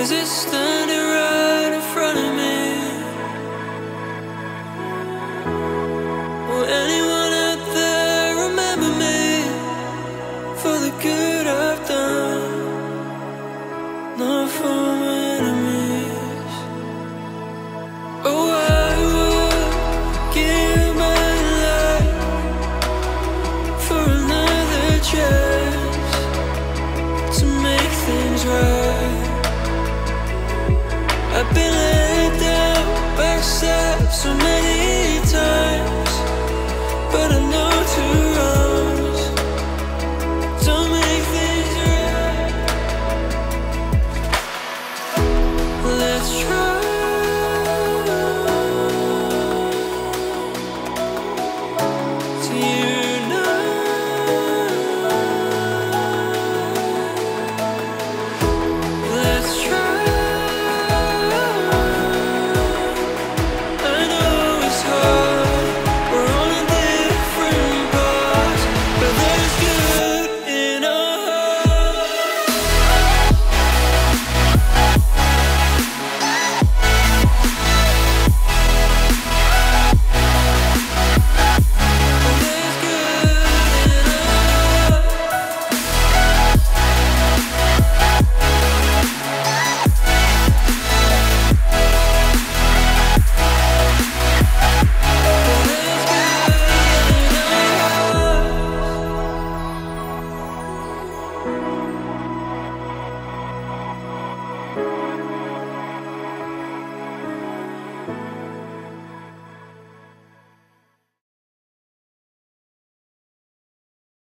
Is it standing? So many